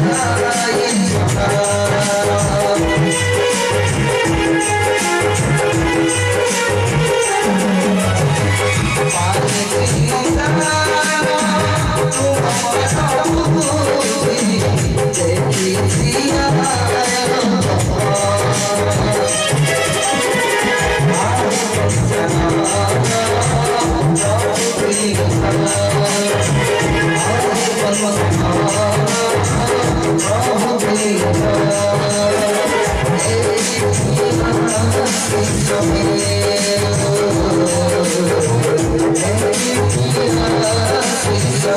Украине.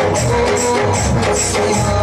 Oh,